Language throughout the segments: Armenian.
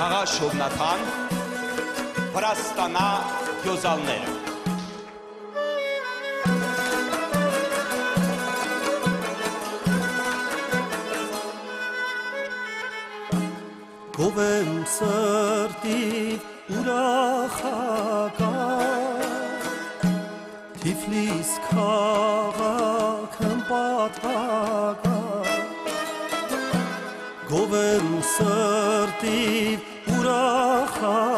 Խաղա Շովնաթան, Վրաստանա գյոզալները։ Գովեմ սրտի ուրախակա Թիֆլիս քաղաքն պատակա Գովեմ սրտի ուրախական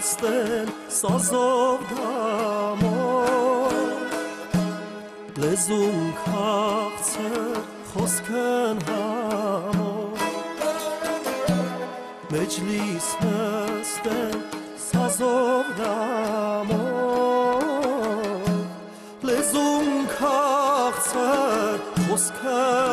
նստեն սազով դամով Լեզուն քաղցր խոսքն համով Մեջլիս նստեն սազով դամով Լեզուն քաղցր խոսքն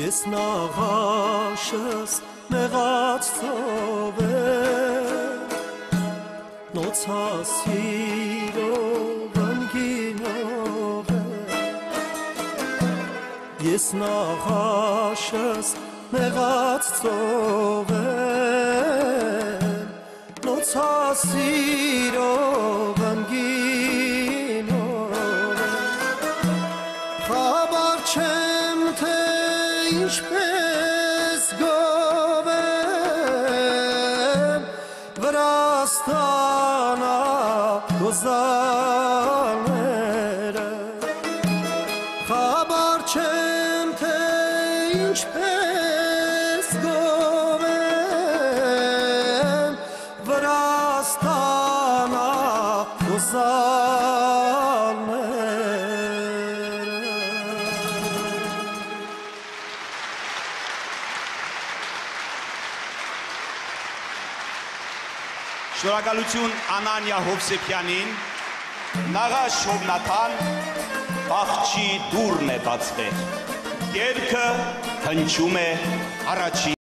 Ես նաղաշս նեղած ծով է Նոցասիրով ընգինով է Ես նաղաշս նեղած ծով է Նոցասիրով ընգինով Վրաստանա գոզալները Խաբար չեմ թե ինչպես գովեմ Վրաստանա գոզալները Շնորհակալություն Անանյա Հովսեփյանին, Նաղաշ Շովնաթան, Բախչի դուրն է բացվել։ Երգը հնչում է առաջին